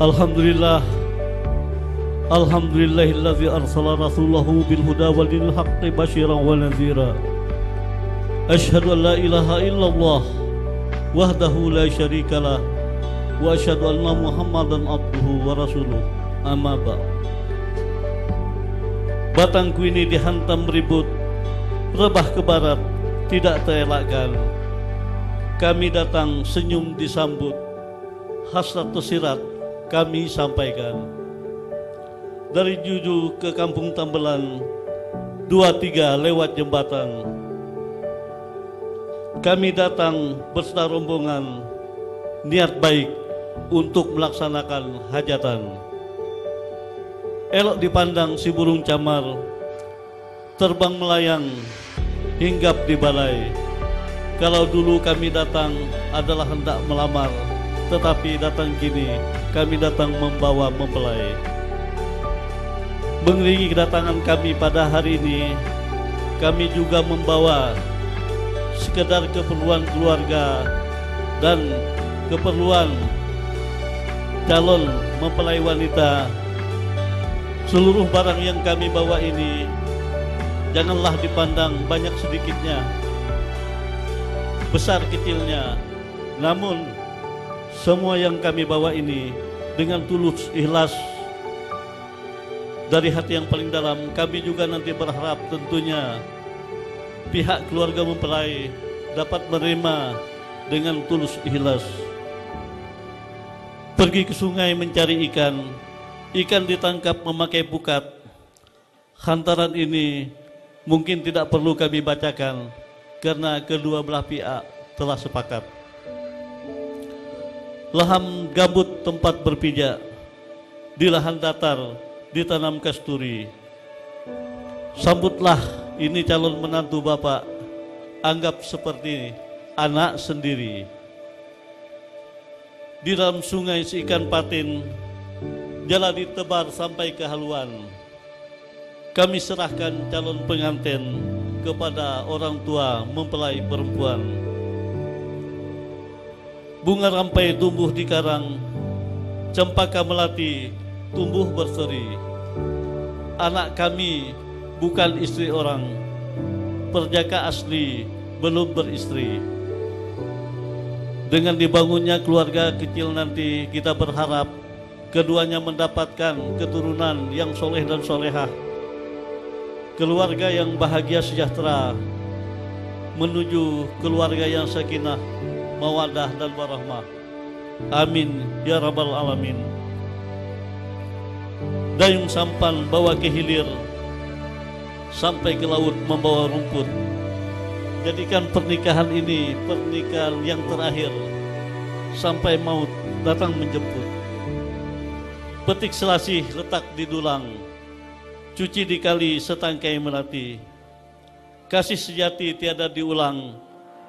Alhamdulillah. Alhamdulillahilladzi arsala rasulahu bil huda wa dinil haqqi basyiran wa nadhira. Ashhadu an la ilaha illallah wahdahu la syarikalah wa asyhadu anna Muhammadan abduhu wa rasuluh. Amma ba'd. Batangku ini dihantam ribut rebah ke barat tidak terelakkan. Kami datang senyum disambut hasrat tersirat kami sampaikan. Dari Juju ke Kampung Tambelan dua tiga lewat jembatan. Kami datang berserta rombongan niat baik untuk melaksanakan hajatan. Elok dipandang si burung camar terbang melayang hinggap di balai. Kalau dulu kami datang adalah hendak melamar tetapi datang kini kami datang membawa mempelai. Mengiringi kedatangan kami pada hari ini kami juga membawa sekedar keperluan keluarga dan keperluan calon mempelai wanita. Seluruh barang yang kami bawa ini janganlah dipandang banyak sedikitnya besar kecilnya. Namun semua yang kami bawa ini dengan tulus ikhlas dari hati yang paling dalam kami juga nanti berharap tentunya pihak keluarga mempelai dapat menerima dengan tulus ikhlas. Pergi ke sungai mencari ikan. Ikan ditangkap memakai pukat. Hantaran ini mungkin tidak perlu kami bacakan karena kedua belah pihak telah sepakat laham gambut tempat berpijak di lahan datar ditanam kasturi. Sambutlah ini calon menantu Bapak, anggap seperti anak sendiri. Di dalam sungai si ikan patin, jalan ditebar sampai ke haluan. Kami serahkan calon pengantin kepada orang tua mempelai perempuan. Bunga rampai tumbuh di karang, cempaka melati tumbuh berseri. Anak kami bukan istri orang, perjaka asli belum beristri. Dengan dibangunnya keluarga kecil nanti kita berharap keduanya mendapatkan keturunan yang soleh dan solehah. Keluarga yang bahagia sejahtera menuju keluarga yang sakinah, mawadah dan warahmah. Amin ya rabbal alamin. Dayung sampan bawa ke hilir sampai ke laut membawa rumput. Jadikan pernikahan ini pernikahan yang terakhir sampai maut datang menjemput. Petik selasih letak di dulang cuci di kali setangkai melati. Kasih sejati tiada diulang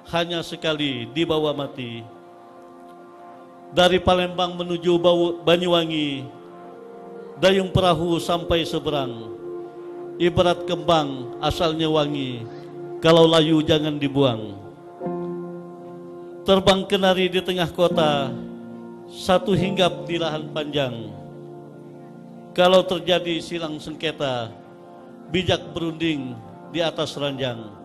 hanya sekali dibawa mati dari Palembang menuju Banyuwangi dayung perahu sampai seberang. Ibarat kembang asalnya wangi, kalau layu jangan dibuang. Terbang kenari di tengah kota, satu hinggap di lahan panjang. Kalau terjadi silang sengketa, bijak berunding di atas ranjang.